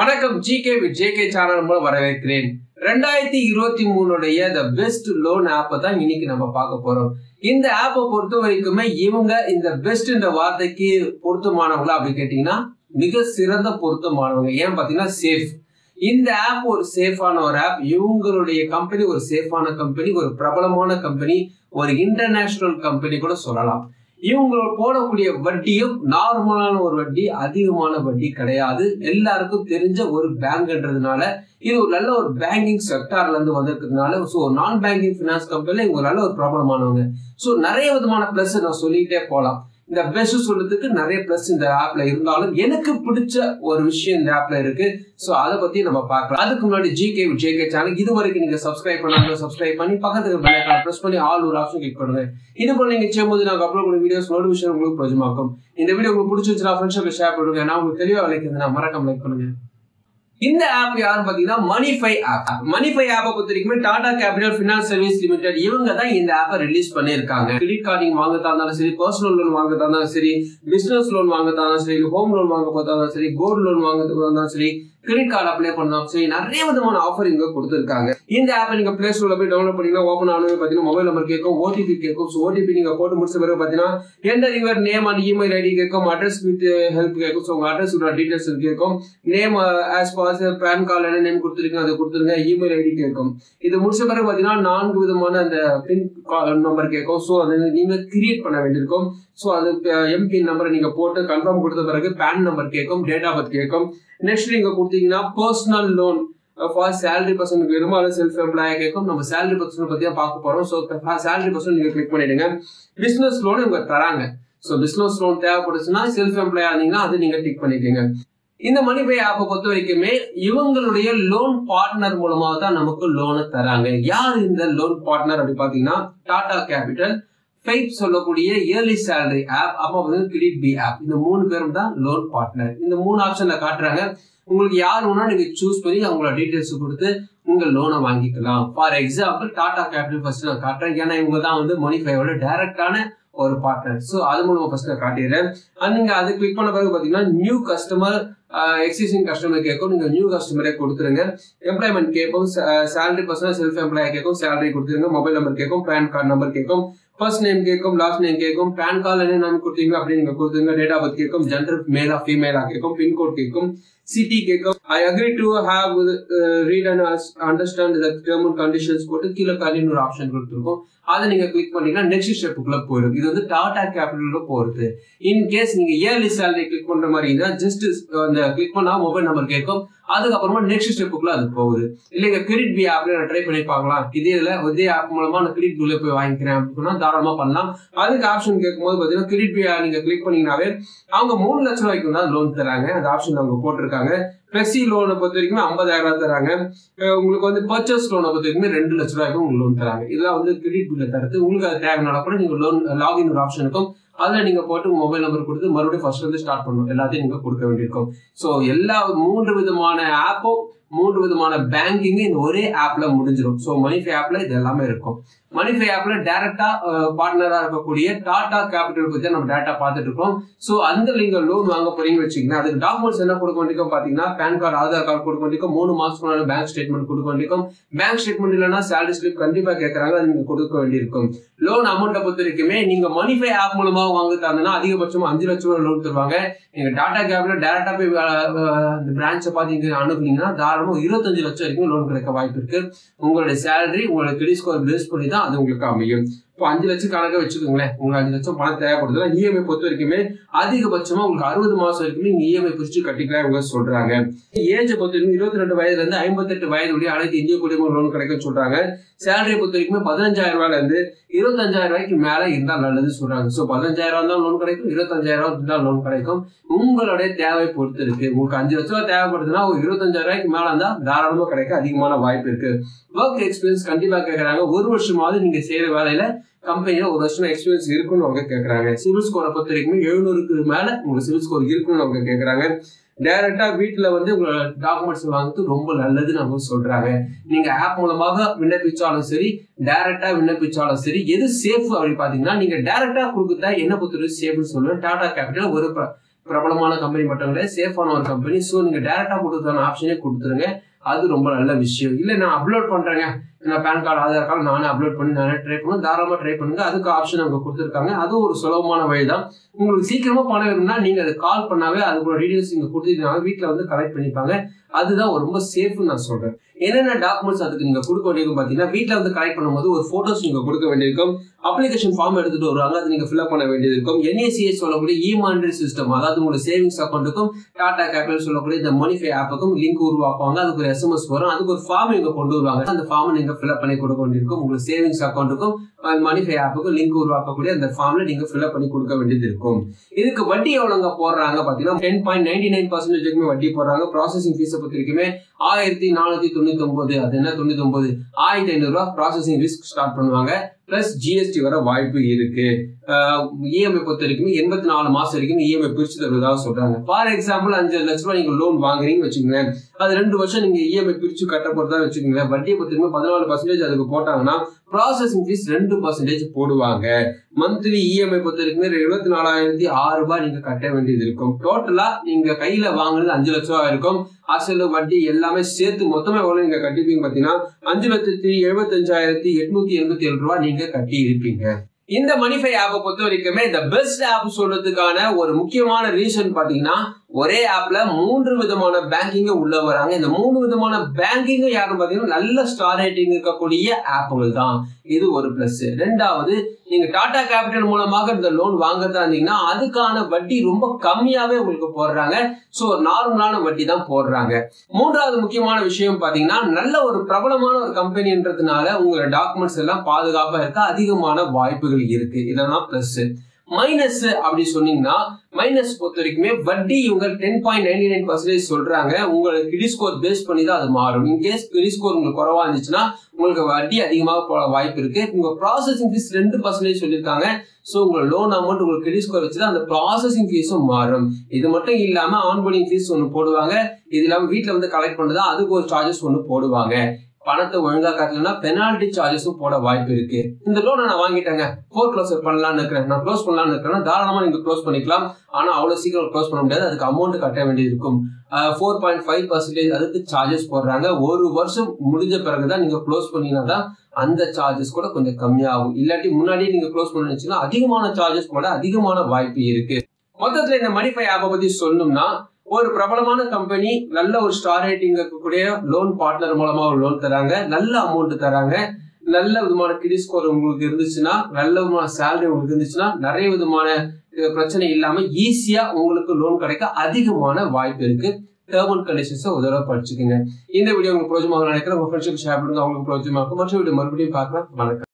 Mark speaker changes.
Speaker 1: வணக்கம் GK with JK channel மூலம் வரவேற்கிறேன். ரெண்டாயிரத்தி இருபத்தி மூணுடைய த பெஸ்ட் லோன் ஆப்பை தான் இன்னைக்கு நம்ம பார்க்க போறோம். இந்த ஆப்பை பொறுத்த வரைக்குமே இவங்க இந்த பெஸ்ட் இந்த வார்த்தைக்கு பொருத்தமானவங்களா அப்படின்னு கேட்டீங்கன்னா மிக சிறந்த பொருத்தமானவங்க. ஏன் பார்த்தீங்கன்னா சேஃப் இந்த ஆப் ஒரு சேஃபான ஒரு ஆப் இவங்களுடைய கம்பெனி ஒரு சேஃபான கம்பெனி ஒரு பிரபலமான கம்பெனி ஒரு இன்டர்நேஷனல் கம்பெனி கூட சொல்லலாம். இவங்க போடக்கூடிய வட்டியும் நார்மலான ஒரு வட்டி அதிகமான வட்டி கிடையாது. எல்லாருக்கும் தெரிஞ்ச ஒரு பேங்க்ன்றதுனால இது ஒரு நல்ல ஒரு பேங்கிங் செக்டார்ல இருந்து வந்திருக்கிறதுனால ஸோ நான் பேங்கிங் ஃபினான்ஸ் கம்பெனில இவங்க நல்ல ஒரு பிரபலமானவங்க ஸோ நிறைய விதமான பிளஸ் நான் சொல்லிக்கிட்டே போகலாம் இந்த பெஸ்ட் சொல்றதுக்கு நிறைய பிளஸ் இந்த ஆப்ல இருந்தாலும் எனக்கு பிடிச்ச ஒரு விஷயம் இந்த ஆப்ல இருக்கு. ஸோ அதை பத்தி நம்ம பார்க்கலாம். அதுக்கு முன்னாடி ஜிகே ஜேகே சேனல் இது வரைக்கும் நீங்க சப்ஸ்கிரைப் பண்ணாங்க சப்ஸ்கிரைப் பண்ணி பக்கத்துக்கு பெல் ஐக்கான் பிரஸ் பண்ணி ஆல் ஒரு ஆப்ஷன் கிளிக் பண்ணுங்க. இது போல நீங்க செய்யும்போது நாங்கள் அப்லோட் பண்ண வீடியோஸ் நோட்டிஃபிகேஷன் உங்களுக்கு பிரஜமாக்கும் இந்த வீடியோ உங்களுக்கு பிடிச்சிருச்சுன்னா ஃப்ரெண்ட்ஸுக்கு ஷேர் பண்ணுங்க. நான் உங்களுக்கு தெளிவாக விளைக்குதுன்னா மறக்காம லைக் பண்ணுங்க. இந்த ஆப் யார் பாத்தீங்கன்னா மணிஃபை ஆப் மணிஃபை ஆப்பை பொறுத்த வரைக்கும் Tata capital finance service limited இவங்க தான் இந்த ஆப்பை ரிலீஸ் பண்ணிருக்காங்க கிரெடிட் கார்டு நீங்க இருந்தாலும் சரி பர்சனல் லோன் வாங்கத்தா இருந்தாலும் சரி பிசினஸ் லோன் வாங்கத்தா இருந்தாலும் சரி ஹோம் லோன் வாங்க பார்த்தாலும் சரி கோல்டு லோன் வாங்கத்தா இருந்தாலும் சரி கிரெடிட் கார்டு அப்ளை பண்ணலாம். சரி நிறைய விதமான ஆஃபர் இங்க கொடுத்துருக்காங்க. இந்த ஆப் நீங்க பிளே ஸ்டோர்ல போய் டவுன்லோட் பண்ணீங்கன்னா ஓப்பன் ஆனது பாத்தீங்கன்னா மொபைல் நம்பர் கேட்கும் ஓடிபி கேட்கும். ஸோ ஓடிபி நீங்க போட்டு முடிச்ச பிறகு பாத்தீங்கன்னா எந்த your name and email ID கேட்கும் அட்ரஸ் வித் ஹெல்ப் கேட்கும். ஸோ உங்க அட்ரஸ் டீடைல்ஸ் கேட்கும். Name as per PAN card என்ன நேம் கொடுத்துருக்கீங்க அதை கொடுத்துருங்க இமெயில் ஐடி கேட்கும். இது முடிச்ச பிறகு பாத்தீங்கன்னா நான்கு விதமான அந்த பின் நம்பர் கேட்கும். ஸோ அதை நீங்க கிரியேட் பண்ண வேண்டியிருக்கும். ஸோ அது uh, எம்பின் நம்பரை நீங்க போட்டு கன்ஃபார்ம் கொடுத்த பிறகு பேன் நம்பர் கேட்கும் டேட் ஆஃப் பர்த் கேட்கும். நெக்ஸ்ட் நீங்க கொடுத்தீங்கன்னா பர்சனல் லோன் ஃபார் சேலரி பர்சனுக்கு வேணுமோ? அல்லது செல்ஃப் எம்ப்ளாய் கேட்கும் நம்ம சேலரி பர்சன் பத்தி பார்க்க போறோம். ஸோ சேலரி பர்சன் நீங்க கிளிக் பண்ணிடுங்க. பிசினஸ் லோன் இவங்க தராங்க. ஸோ பிசினஸ் லோன் தேவைப்படுச்சுன்னா செல்ஃப் எம்ப்ளாய் இருந்தீங்கன்னா அது நீங்க டிக் பண்ணிக்கோங்க. இந்த மணிபே ஆப்பை பொறுத்த வரைக்குமே இவங்களுடைய லோன் பார்ட்னர் மூலமாக தான் நமக்கு லோனை தராங்க. யார் இந்த லோன் பார்ட்னர் அப்படி பார்த்தீங்கன்னா டாடா கேபிட்டல் ஃபைப் சொல்லக்கூடிய இயர்லி சேலரி ஆப் அப்போ வந்து கிரெடிட் பி ஆப் இந்த மூணு பேரும் தான் லோன் பார்ட்னர் இந்த மூணு ஆப்ஷனில் காட்டுறாங்க. உங்களுக்கு யார் வேணா நீங்க சூஸ் பண்ணி அவங்களோட டீட்டெயில்ஸ் கொடுத்து உங்க லோனை வாங்கிக்கலாம். For example Tata capital first நான் காட்டுறேன். ஏன்னா இவங்க தான் வந்து மணிஃபைவோட டைரக்டான ஒரு பார்ட்னர் ஸோ அது மூலமா ஃபர்ஸ்ட் நான் காட்டிடுறேன். அண்ட் நீங்க அது கிளிக் பண்ண பிறகு பார்த்தீங்கன்னா நியூ கஸ்டமர் எக்ஸிஸ்டிங் கஸ்டமர் கேட்கும். நீங்க நியூ கஸ்டமரே கொடுத்துருங்க. எம்ப்ளாய்மெண்ட் கேட்கும். சேலரி பர்சனல் செல்ஃப் எம்ப்ளாய் கேட்கும். சேலரி கொடுத்துருங்க. மொபைல் நம்பர் கேட்கும். பேன் கார்டு நம்பர் கேட்கும். ஃபர்ஸ்ட் நேம் கேட்கும் லாஸ்ட் நேம் கேட்கும் பேன் கார்டு என்ன நேம் கொடுத்தீங்க அப்படின்னு நீங்க டேட் ஆஃப் பர்த் கேட்கும் ஜென்டர் மேலா ஃபீமேலா கேட்கும் பின்கோட் கேட்கும் சிட்டி கேட்கும் I agree to have read and understand the term and conditions போட்டு கீழே காலின்னு ஒரு ஆப்ஷன் கொடுத்துருக்கோம். அதை நீங்க கிளிக் பண்ணீங்கன்னா நெக்ஸ்ட் ஸ்டெப்புக்குள்ள போயிடும். இது வந்து டாடா கேபிட்டல்ல போறது. இன் கேஸ் நீங்க இயர்லி சேலரி கிளிக் பண்ற மாதிரி இருந்தா ஜஸ்ட் uh, அந்த கிளிக் பண்ணா மொபைல் நம்பர் கேட்கும். அதுக்கப்புறமா நெக்ஸ்ட் ஸ்டெப்புக்குள்ள அது போகுது. இல்லைங்க கிரெடிட் பி ஆப்ல நான் ட்ரை பண்ணி பார்க்கலாம். இதே இதுல இதே ஆப் மூலமா நான் கிரெடிட் பில்ல போய் வாங்கிக்கிறேன் அப்படின்னா தாராளமா பண்ணலாம். அதுக்கு ஆப்ஷன் கேட்கும்போது பாத்தீங்கன்னா கிரெடிட் பி நீங்க கிளிக் பண்ணீங்கன்னாவே அவங்க மூணு லட்சம் ரூபாய்க்கு தான் லோன் தராங்க. அந்த ஆப்ஷன் அவங்க போட்டிருக்காங்க. பிளஸி லோனை பொறுத்த வரைக்கும் ஐம்பதாயிரம் ரூபாய் தராங்க. உங்களுக்கு வந்து பர்ச்சேஸ் லோனை பொறுத்த வரைக்கும் ரெண்டு லட்ச ரூபாய்க்கு உங்களுக்கு லோன் தராங்க. இதெல்லாம் வந்து கிரெடிட் பில்ல தரது. உங்களுக்கு அது தேவைனால கூட நீங்க லோன் லாகின் ஒரு ஆப்ஷன் இருக்கும். அதுல நீங்க போட்டு மொபைல் நம்பர் கொடுத்து மறுபடியும் ஃபர்ஸ்ட் வந்து ஸ்டார்ட் பண்ணணும். எல்லாத்தையும் நீங்க கொடுக்க வேண்டியிருக்கும். ஸோ எல்லா மூன்று விதமான ஆப்பும் மூன்று விதமான பேங்கிங்கும் இந்த ஒரே ஆப்ல முடிஞ்சிடும் ஸோ மணிஃபை ஆப்ல இது எல்லாமே இருக்கும். மணிஃபை ஆப்ல டேரக்டா பார்ட்னரா இருக்கக்கூடிய டாடா கேபிட்டல் பத்தி நம்ம டேட்டா பார்த்துட்டு இருக்கோம். ஸோ அந்த நீங்க லோன் வாங்க போறீங்கன்னு வச்சுக்கோங்க அதுக்கு டாக்குமெண்ட்ஸ் என்ன கொடுக்க வேண்டியிருக்கும் பாத்தீங்கன்னா பேன் கார்டு ஆதார் கார்டு கொடுக்க வேண்டியிருக்கும் மூணு மாசத்துக்கு பேங்க் ஸ்டேட்மெண்ட் கொடுக்க வேண்டியிருக்கும். பேங்க் ஸ்டேட்மெண்ட் இல்லைன்னா சேலரி ஸ்லிப் கண்டிப்பா கேட்கறாங்க அது நீங்க கொடுக்க வேண்டியிருக்கும். லோன் அமௌண்ட்டை பொறுத்த வரைக்குமே நீங்க மணிஃபை ஆப் மூலமா வாங்குறாங்கன்னா அதிகபட்சமா அஞ்சு லட்சம் ரூபாய் லோன் தருவாங்க. நீங்க டாடா கேபிட்டல் டேரக்டா போய் அந்த பிரான்ச்சை பார்த்து அனுப்புனீங்கன்னா தாராளமாக இருபத்தஞ்சு லட்சம் வரைக்கும் லோன் கிடைக்க வாய்ப்பு இருக்கு. உங்களுடைய சேலரி உங்களோட கிரெடிட் ஸ்கோர் பேஸ் பண்ணி தான் அது உங்களுக்கு அமையும் இப்போ அஞ்சு லட்சம் கணக்கை வச்சுக்கோங்களேன். உங்களுக்கு அஞ்சு லட்சம் பணம் தேவைப்படுதுன்னா இஎம்ஐ பொறுத்த வரைக்குமே அதிகபட்சமா உங்களுக்கு அறுபது மாசம் வரைக்குமே நீங்க இஎம்ஐ பிரிச்சு கட்டிக்கலாம் இவங்க சொல்றாங்க. ஏஜை பொறுத்த வரைக்கும் இருபத்தி ரெண்டு வயதுல இருந்து ஐம்பத்தெட்டு வயது உடைய அனைத்து இந்திய குடியுரிமை லோன் கிடைக்கும் சொல்றாங்க. சேலரி பொறுத்த வரைக்குமே பதினஞ்சாயிரம் ரூபாயில இருந்து இருபத்தஞ்சாயிரம் ரூபாய்க்கு மேல இருந்தால் நல்லது சொல்றாங்க. ஸோ பதினஞ்சாயிரம் தான் லோன் கிடைக்கும் இருபத்தஞ்சாயிரம் இருந்தால் லோன் கிடைக்கும். உங்களுடைய தேவை பொறுத்து இருக்கு. உங்களுக்கு அஞ்சு லட்சம் ரூபாய் தேவைப்படுதுன்னா ஒரு இருபத்தஞ்சாயிரம் ரூபாய்க்கு மேல இருந்தா தாராளமா கிடைக்க அதிகமான வாய்ப்பு இருக்கு. ஒர்க் எக்ஸ்பீரியன்ஸ் கண்டிப்பா கேட்கறாங்க ஒரு வருஷமாவது நீங்க செய்யற வேலையில கம்பெனியில ஒரு வருஷம் எக்ஸ்பீரியன்ஸ் இருக்குன்னு அவங்க கேட்கறாங்க சிவில் ஸ்கோரை பொறுத்த வரைக்கும் எழுநூறுக்கு மேல உங்களுக்கு சிவில் ஸ்கோர் இருக்குன்னு அவங்க கேட்கறாங்க டைரக்டா வீட்டுல வந்து உங்களோட டாக்குமெண்ட்ஸ் வாங்குறது ரொம்ப நல்லதுன்னு அவங்க சொல்றாங்க. நீங்க ஆப் மூலமாக விண்ணப்பிச்சாலும் சரி டைரக்டா விண்ணப்பிச்சாலும் சரி எது சேஃப் அப்படின்னு பாத்தீங்கன்னா நீங்க டைரக்டா கொடுக்குறதா என்ன பொறுத்தவரை சேஃப்னு சொல்லுவேன். டாடா கேபிட்டல் ஒரு பிரபலமான கம்பெனி மட்டும் கிடையாது சேஃபான ஒரு கம்பெனி ஸோ நீங்க டேரக்டா கொடுக்கறதான ஆப்ஷனே கொடுத்துருங்க. அது ரொம்ப நல்ல விஷயம். இல்லை நான் அப்லோட் பண்ணுறேங்க நான் பேன் கார்டு ஆதார் கார்டு நானே அப்லோட் பண்ணி நானே ட்ரை பண்ணுவேன். தாராளமாக ட்ரை பண்ணுங்க. அதுக்கு ஆப்ஷன் அவங்க கொடுத்துருக்காங்க. அது ஒரு சுலபமான வழி தான் உங்களுக்கு சீக்கிரமாக பணம் வேணும்னா நீங்கள் அதை கால் பண்ணாவே அதுக்குள்ள டீடைல்ஸ் இங்கே கொடுத்துருக்காங்க வீட்டில் வந்து கலெக்ட் பண்ணிப்பாங்க. அதுதான் ரொம்ப சேஃப்னு நான் சொல்கிறேன் என்னென்ன டாக்குமெண்ட்ஸ் அதுக்கு நீங்க கொடுக்க வேண்டியிருக்கும் பார்த்தீங்கன்னா வீட்டில் வந்து கலெக்ட் பண்ணும்போது ஒரு ஃபோட்டோஸ் நீங்க கொடுக்க வேண்டியிருக்கும். அப்ளிகேஷன் ஃபார்ம் எடுத்துட்டு வருவாங்க அது நீங்க ஃபில்அப் பண்ண வேண்டியது இருக்கும் என்ஏசிஎஸ் சொல்லக்கூடிய இ மானிட்டரி சிஸ்டம் அதாவது உங்களோட சேவிங்ஸ் அக்கௌண்ட்டுக்கும் டாடா கேபிட்டல் சொல்லக்கூடிய இந்த மோனிஃபை ஆப்புக்கும் லிங்க் உருவாக்குவாங்க. அதுக்கு ஒரு எஸ்எம்எஸ் வரும். அதுக்கு ஒரு ஃபார்ம் இங்க கொண்டு வருவாங்க. அந்த ஃபார்ம் நீங்க ஃபில்அப் பண்ணி கொடுக்க வேண்டியிருக்கும். உங்களுக்கு சேவிங்ஸ் அக்கௌண்ட்டுக்கும் மணிஃபை ஆப்புக்கும் லிங்க் உருவாக்கக்கூடிய அந்த ஃபார்ம்ல நீங்க ஃபில்அப் பண்ணி கொடுக்க வேண்டியது இருக்கும் இதுக்கு வட்டி எவ்வளோங்க போடுறாங்க பாத்தீங்கன்னா டென் பாயிண்ட் நைன்டி நைன் பர்சன்டேஜுக்குமே வட்டி போடுறாங்க. ப்ராசஸிங் ஃபீஸை பொறுத்த வரைக்குமே ஆயிரத்தி நானூத்தி தொண்ணூத்தி ஒன்பது அது என்ன தொண்ணூத்தி ஒன்பது ஆயிரத்தி ஐநூறு ரூபா ப்ராசஸிங் ரிஸ்க் ஸ்டார்ட் பண்ணுவாங்க. பிளஸ் ஜிஎஸ்டி வர வாய்ப்பு இருக்கு. இஎம்ஐ பொறுத்த வரைக்கும் எண்பத்தி நாலு மாசம் வரைக்கும் இஎம்ஐ பிரிச்சு தருவதாக சொல்றாங்க. ஃபார் எக்ஸாம்பிள் அஞ்சு லட்ச ரூபாய் நீங்க லோன் வாங்குறீங்கன்னு வச்சுக்கோங்களேன். அது ரெண்டு வருஷம் நீங்க இஎம்ஐ பிரிச்சு கட்ட போறதா வச்சுக்கோங்களேன். வட்டியை பொறுத்த வரைக்கும் பதினாலு பர்சன்டேஜ் அதுக்கு போட்டாங்கன்னா ப்ராசஸிங் ஃபீஸ் ரெண்டு பர்சன்டேஜ் போடுவாங்க. மந்த்லி இஎம்ஐ பொறுத்த வரைக்கும் எழுபத்தி நாலாயிரத்தி ஆறு ரூபாய் நீங்க கட்ட வேண்டியது இருக்கும். டோட்டலா நீங்க கையில வாங்குறது அஞ்சு லட்ச ரூபாய் இருக்கும். அசல் வட்டி எல்லாமே சேர்த்து மொத்தமா எவ்வளவு நீங்க கட்டிப்பீங்க பாத்தீங்கன்னா அஞ்சு லட்சத்தி எழுபத்தஞ்சாயிரத்தி எட்நூத்தி எண்பத்தி ஏழு ரூபாய் நீங்க கட்டி இருப்பீங்க. இந்த மணிஃபை ஆப்பை பொறுத்த வரைக்குமே இந்த பெஸ்ட் ஆப் சொல்றதுக்கான ஒரு முக்கியமான ரீசன் பாத்தீங்கன்னா ஒரே ஆப்ல மூன்று விதமான பேங்கிங்க உள்ள வராங்க. இந்த மூணு விதமான பேங்கிங் யாருன்னு பாத்தீங்கன்னா நல்ல ஸ்டார் ரேட்டிங் இருக்கக்கூடிய ஆப்புகள் தான். இது ஒரு பிளஸ் ரெண்டாவது நீங்க டாடா கேபிட்டல் மூலமாக இந்த லோன் வாங்குறதா இருந்தீங்கன்னா அதுக்கான வட்டி ரொம்ப கம்மியாவே உங்களுக்கு போடுறாங்க. ஸோ நார்மலான வட்டி தான் போடுறாங்க. மூன்றாவது முக்கியமான விஷயம் பாத்தீங்கன்னா நல்ல ஒரு பிரபலமான ஒரு கம்பெனின்றதுனால உங்களோட டாக்குமெண்ட்ஸ் எல்லாம் பாதுகாப்பா இருக்க அதிகமான வாய்ப்புகள் இருக்கு. இதெல்லாம் பிளஸ் மைனஸ் அப்படி சொன்னீங்கன்னா மைனஸ் பொறுத்த வரைக்குமே வட்டி இவங்க ten point ninety nine percentage சொல்றாங்க. உங்களுக்கு கிரெடிட் ஸ்கோர் பேஸ் பண்ணி தான் அது மாறும். இன்கேஸ் கிரெடிட் ஸ்கோர் உங்களுக்கு குறவா இருந்துச்சுன்னா உங்களுக்கு வட்டி அதிகமாக போக வாய்ப்பு இருக்கு. உங்க ப்ராசஸிங் ஃபீஸ் ரெண்டு பர்சன்டேஜ் சொல்லியிருக்காங்க. ஸோ உங்க லோன் அமௌண்ட் உங்களுக்கு கிரெடிட் ஸ்கோர் வச்சு அந்த ப்ராசஸிங் ஃபீஸும் மாறும். இது மட்டும் இல்லாம ஆன்போர்டிங் ஃபீஸ் ஒன்று போடுவாங்க. இது இல்லாமல் வீட்டில் வந்து கலெக்ட் பண்ணுறதா அதுக்கு ஒரு சார்ஜஸ் ஒன்று போடுவாங்க. பணத்தை ஒழுங்கா காட்டலன்னா பெனால்டி சார்ஜஸும் போட வாய்ப்பு இருக்கு. இந்த லோனை நான் வாங்கிட்டேங்க. ஃபோர் க்ளோஸ் பண்ணலாம்னு இருக்கிறேன் நான் க்ளோஸ் பண்ணலாம்னு இருக்கிறேன் தாராளமா நீங்க க்ளோஸ் பண்ணிக்கலாம். ஆனா அவ்வளவு சீக்கிரம் க்ளோஸ் பண்ண முடியாது. அதுக்கு அமௌண்ட் கட்ட வேண்டியது இருக்கும். ஃபோர் பாயிண்ட் ஃபைவ் பர்சன்டேஜ் அதுக்கு சார்ஜஸ் போடுறாங்க. ஒரு வருஷம் முடிஞ்ச பிறகுதான் நீங்க க்ளோஸ் பண்ணீங்கன்னா தான் அந்த சார்ஜஸ் கூட கொஞ்சம் கம்மியாகும். இல்லாட்டி முன்னாடியே நீங்க க்ளோஸ் பண்ணிச்சுன்னா அதிகமான சார்ஜஸ் போட அதிகமான வாய்ப்பு இருக்கு. மொத்தத்துல இந்த மணிஃபை ஆப்பை பத்தி சொல்லணும்னா ஒரு பிரபலமான கம்பெனி நல்ல ஒரு ஸ்டார் ரேட்டிங் இருக்கக்கூடிய லோன் பார்ட்னர் மூலமா ஒரு லோன் தராங்க. நல்ல அமௌண்ட் தராங்க. நல்ல விதமான கிரெடிட் ஸ்கோர் உங்களுக்கு இருந்துச்சுன்னா நல்ல விதமான சேலரி உங்களுக்கு இருந்துச்சுன்னா நிறைய விதமான பிரச்சனை இல்லாம ஈஸியா உங்களுக்கு லோன் கிடைக்க அதிகமான வாய்ப்பு இருக்கு. டேர்ம் அண்ட் கண்டிஷன்ஸை ஒரு தடவை படிச்சுக்கோங்க. இந்த வீடியோ உங்களுக்கு பிரோஜமாக நினைக்கிறேன். உங்க ஃப்ரெண்ட்ஷிப் ஷேர் பண்ணுங்க. அவங்களுக்கு பிரோஜமாக இருக்கும் மற்ற வீடியோ மறுபடியும் பார்க்கலாம். வணக்கம்.